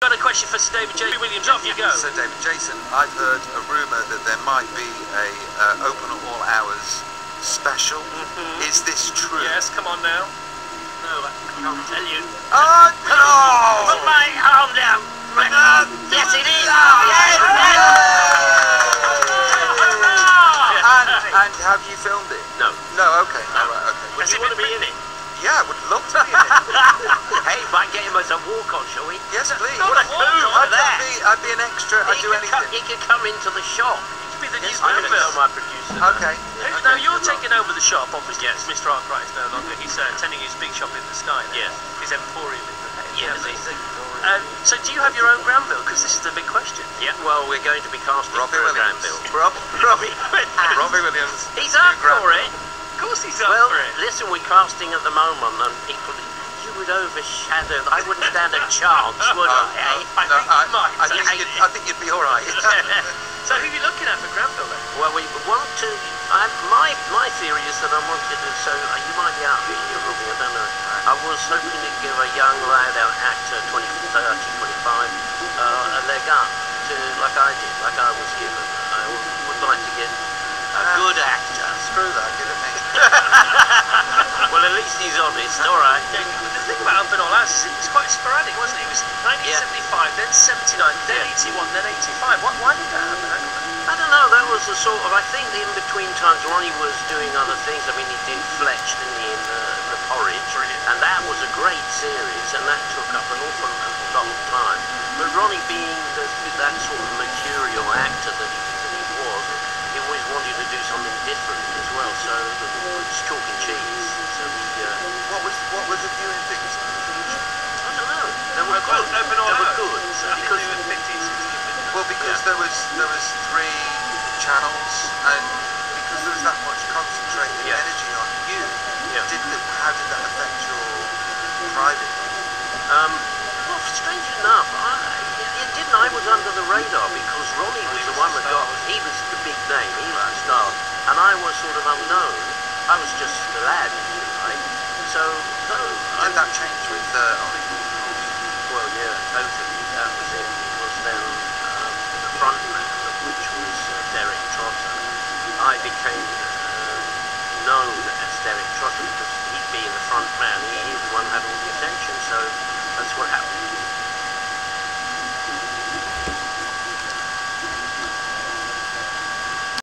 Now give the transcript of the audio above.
Got a question for Sir David J. Williams. Off you go. So, David, Jason, I've heard a rumour that there might be a uh, open at all hours special. Mhm. Is this true? Yes, come on now. No, I can't tell you. Oh, no! Put my arm down. Yes, it is. Yes, And, and have you filmed it? No. No, okay. All right, okay. Would you want to be in it? Yeah, I would love to be in it. Be, I'd be an extra. I'd do could come, he could come into the shop. He could be the Yes, new I'm gonna tell my producer. Okay. Now you're taking over the shop, obviously. Yes. Mr. Arkwright is no longer. He's uh, tending his big shop in the sky. Now. Yes. His emporium in the Yes, Thames. it's a- Um, so do you have your own Granville? Because this is the big question. Yeah, well, we're going to be casting Robbie for a Williams. Granville. Rob, Robbie, Ah. Robbie Williams. He's up New for Granville. it. Of course he's up Well, for it. listen, we're casting at the moment, and people, you would overshadow. I wouldn't stand a chance, would I? eh? I no, think I, you might, I, think actually. you'd, I think you'd be all right. So who are you looking at for Granville then? Well, we want to. I, my my theory is that I wanted to. So uh, you might be out here, Robbie. I don't know. I was hoping to give a young lad, an actor, 20, 30, 25, uh, a leg up to like I did, like I was given. I would, would like to get a good actor. Screw that, give it me. Well, at least he's All right. Yeah, the thing about Open All is it was quite sporadic, wasn't it? It was 1975, then 79, then Yeah. 81, then 85. Why, why did that happen? I don't know. That was the sort of. I think the in between times, Ronnie was doing other things. I mean, he did Fletch, didn't he, in the, the Porridge, Brilliant. and that was a great series, and that took up an awful lot of time. But Ronnie, being the, that sort of mercurial actor that he, that he was, he always wanted to do something different as well. So it was chalk and cheese. So we. Uh, What was what was the viewing figures? I don't know. They were Open, good. open All they were Hours. good. So nothing because to do with 50s, 60s. Well, because there was there was three channels, and because there was that much concentrated Yeah. energy on you, Yeah. did the, how did that affect your private? Um, well, strange enough, I, it didn't. I was under the radar because Ronnie was the one that got. He was the big name. He was the star, and I was sort of unknown. I was just a lad, if you like. So no, did that change with uh, Well, yeah, totally. Uh, that was it. Then um, the front man, which was uh, Derek Trotter. I became uh, known as Derek Trotter because